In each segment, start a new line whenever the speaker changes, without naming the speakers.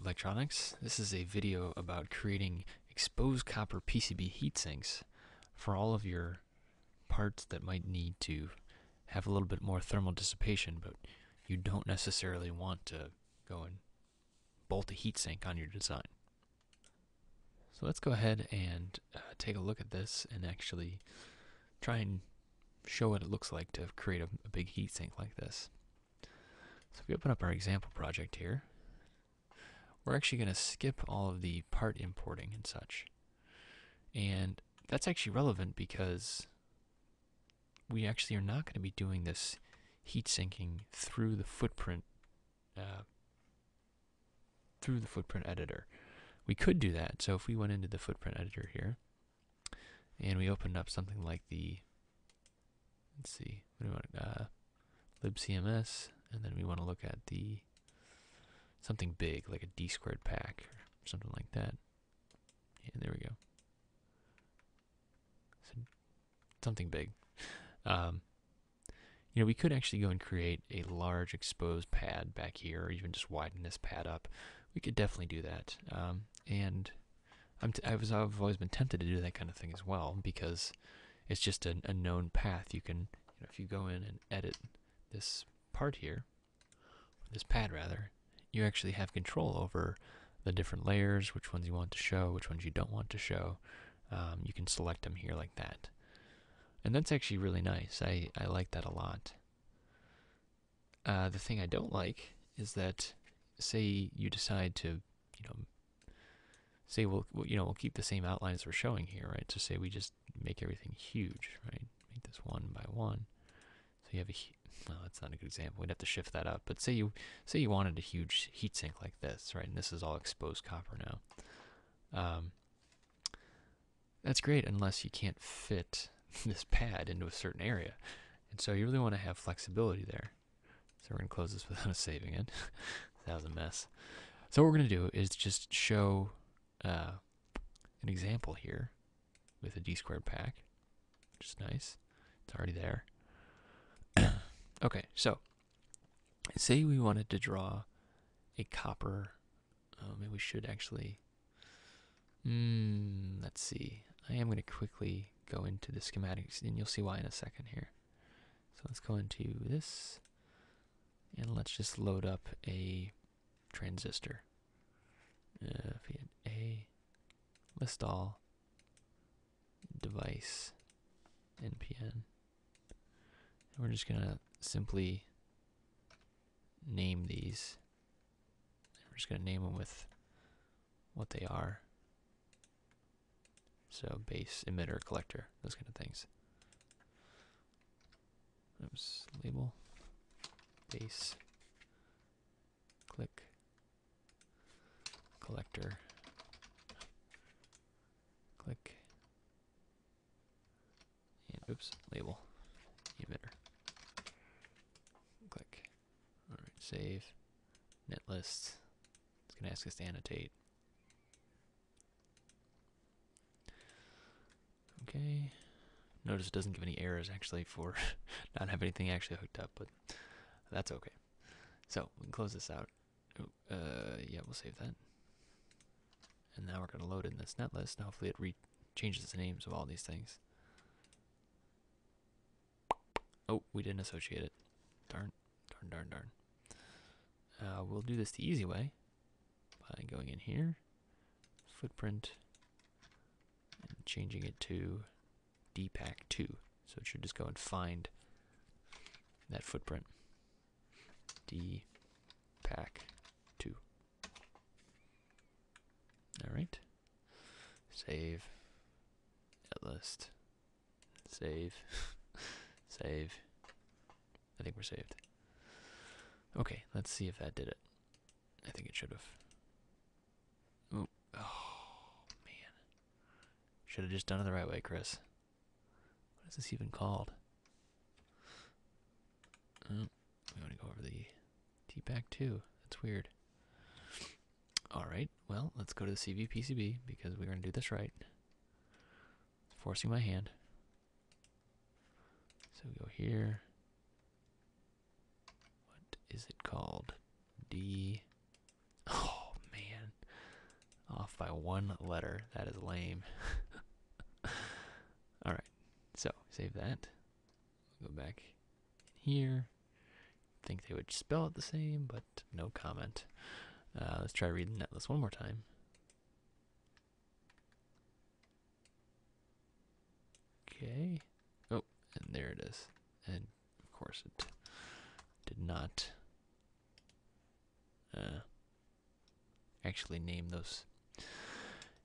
Electronics. This is a video about creating exposed copper PCB heat sinks for all of your parts that might need to have a little bit more thermal dissipation, but you don't necessarily want to go and bolt a heatsink on your design. So let's go ahead and uh, take a look at this and actually try and show what it looks like to create a, a big heatsink like this. So if we open up our example project here, we're actually going to skip all of the part importing and such. And that's actually relevant because we actually are not going to be doing this heat sinking through the footprint uh, through the footprint editor. We could do that. So if we went into the footprint editor here and we opened up something like the let's see, what do we want? Uh, libcms, and then we want to look at the something big like a d squared pack or something like that. Yeah, there we go. So something big. Um, you know, we could actually go and create a large exposed pad back here, or even just widen this pad up. We could definitely do that. Um, and I'm t- I was I've always been tempted to do that kind of thing as well because it's just a, a known path. You can, you know, if you go in and edit this part here, this pad rather, you actually have control over the different layers, which ones you want to show, which ones you don't want to show. Um, you can select them here like that. And that's actually really nice. I, I like that a lot. Uh, the thing I don't like is that, say you decide to, you know, say we'll, you know, we'll keep the same outlines we're showing here, right? So say we just make everything huge, right? Make this one by one. So you have a, well, that's not a good example. We'd have to shift that up. But say you, say you wanted a huge heatsink like this, right? And this is all exposed copper now. Um, that's great unless you can't fit this pad into a certain area. And so you really want to have flexibility there. So we're going to close this without saving it. that was a mess. So what we're going to do is just show uh, an example here with a D squared pack, which is nice. It's already there. Okay, so say we wanted to draw a copper. Oh, maybe we should actually. Hmm, let's see. I am going to quickly go into the schematics, and you'll see why in a second here. So let's go into this, and let's just load up a transistor. Uh, A, list all, device, NPN. And we're just going to simply name these. We're just going to name them with what they are. So base, emitter, collector, those kind of things. Oops, label, base, click, collector, click, and oops, label, emitter, click. All right, save, netlist. It's gonna ask us to annotate. Okay. Notice it doesn't give any errors actually for not having anything actually hooked up, but that's okay. So we can close this out. uh, yeah, we'll save that. And now we're going to load in this netlist. Now hopefully it re changes the names of all these things. Oh, we didn't associate it. Darn, darn, darn, darn. Uh, we'll do this the easy way by going in here, footprint, and changing it to dpack 2. So it should just go and find that footprint. dpack 2. Alright. Save. Netlist. Save. Save. I think we're saved. Okay, let's see if that did it. I think it should have. Oh, man. Should have just done it the right way, Chris. What is this even called? Oh, we want to go over the T-Pack 2. That's weird. Alright, well, let's go to the CVPCB because we're going to do this right. It's forcing my hand. So we go here. What is it called? D. Oh, man. Off by one letter. That is lame. All right, so save that. Go back in here. Think they would spell it the same, but no comment. Uh, let's try reading that list one more time. Okay. Oh, and there it is. And of course it did not uh, actually name those.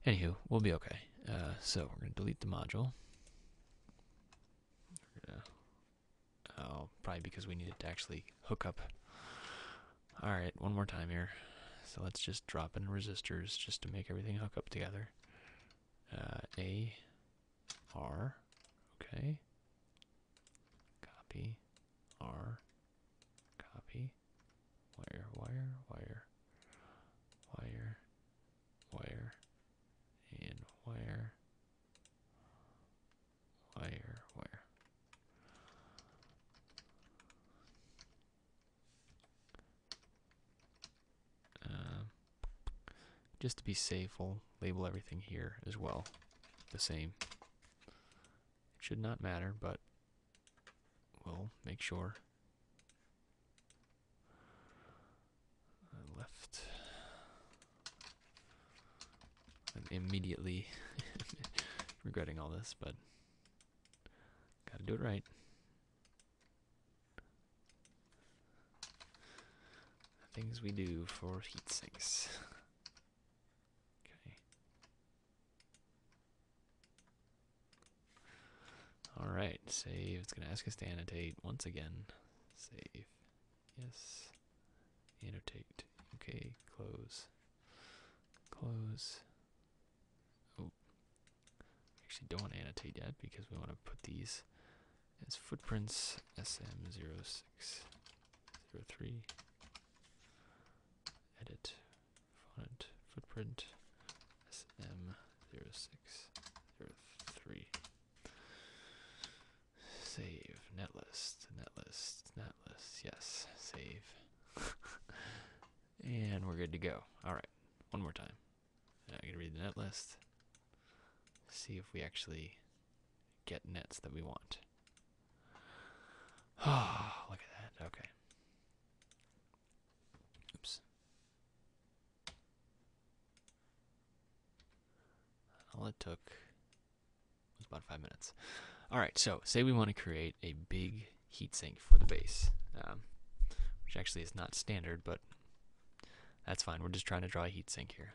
Anywho, we'll be okay. Uh, so we're going to delete the module. Gonna, oh, probably because we need it to actually hook up. Alright, one more time here. So let's just drop in resistors just to make everything hook up together. Uh, A, R, okay. Copy, R, wire, wire, wire, wire, wire, and wire, wire, wire. Um, just to be safe, we'll label everything here as well the same. It should not matter, but we'll make sure. I left. I'm immediately regretting all this, but gotta do it right. Things we do for heat sinks. Okay. All right, save. It's gonna ask us to annotate once again. Save. Yes. Annotate. Okay, close. Close. Actually don't want to annotate yet because we want to put these as footprints SM0603 edit font footprint SM0603 save netlist netlist netlist yes save. And we're good to go. All right one more time. Now I'm gonna read the net list see if we actually get nets that we want oh look at that okay oops all it took was about five minutes. All right, so say we want to create a big heatsink for the base, um, which actually is not standard, but that's fine. We're just trying to draw a heatsink here.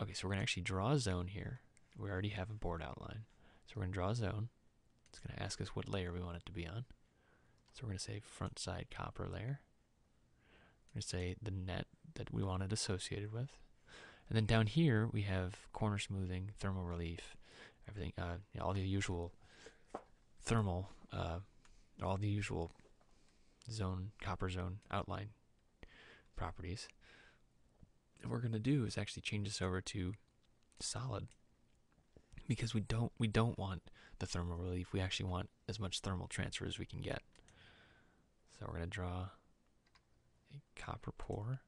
Okay, so we're going to actually draw a zone here. We already have a board outline. So we're going to draw a zone. It's going to ask us what layer we want it to be on. So we're going to say front side copper layer. We're going to say the net that we want it associated with. And then down here we have corner smoothing, thermal relief, everything, uh, you know, all the usual thermal, uh, all the usual zone, copper zone outline properties. And what we're gonna do is actually change this over to solid because we don't we don't want the thermal relief. We actually want as much thermal transfer as we can get. So we're gonna draw a copper pour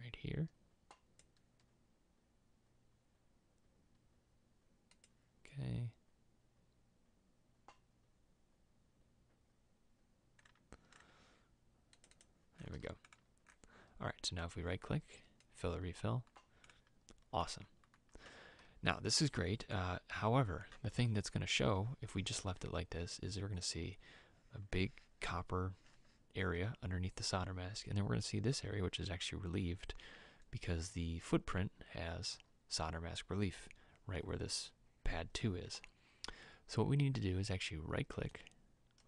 right here. Okay. There we go. Alright, so now if we right click, fill or refill, awesome. Now, this is great. Uh, however, the thing that's going to show, if we just left it like this, is we're going to see a big copper area underneath the solder mask. And then we're going to see this area, which is actually relieved because the footprint has solder mask relief right where this pad 2 is. So what we need to do is actually right click.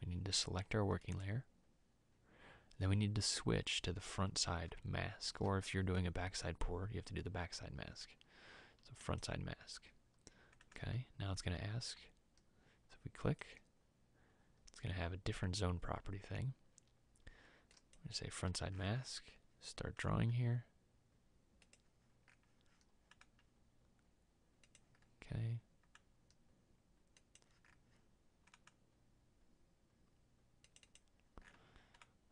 We need to select our working layer. Then we need to switch to the front side mask. Or if you're doing a backside pour, you have to do the backside mask. So front side mask. Okay, now it's going to ask. So if we click, it's going to have a different zone property thing. I'm going to say front side mask. Start drawing here. Okay.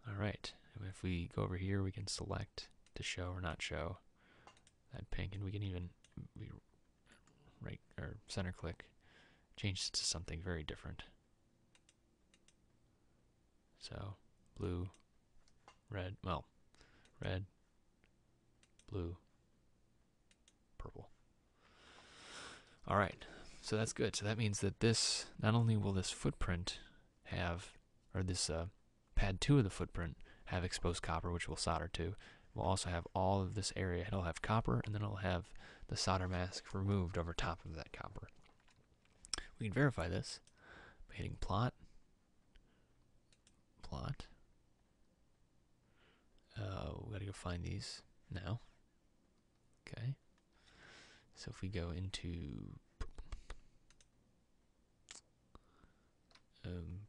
All right. If we go over here, we can select to show or not show that pink, and we can even we right or center click, change to something very different. So blue, red, well, red, blue, purple. All right, so that's good. So that means that this, not only will this footprint have, or this uh, pad two of the footprint have exposed copper, which we'll solder to, we'll also have all of this area. It'll have copper, and then it'll have the solder mask removed over top of that copper. We can verify this by hitting plot, plot. Uh, we gotta go find these now. Okay. So if we go into um,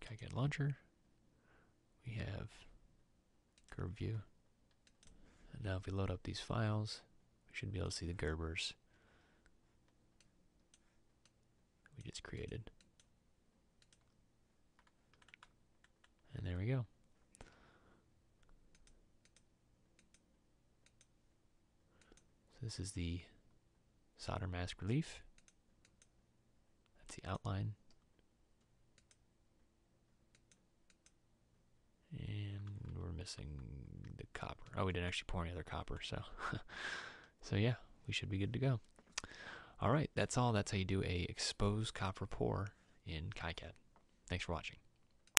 KiCad launcher, we have GerbView. Now if we load up these files, we should be able to see the Gerbers we just created. And there we go. So this is the solder mask relief. That's the outline. And we're missing copper. Oh, we didn't actually pour any other copper, so so yeah, we should be good to go. All right, that's all. That's how you do a exposed copper pour in KiCad. Thanks for watching.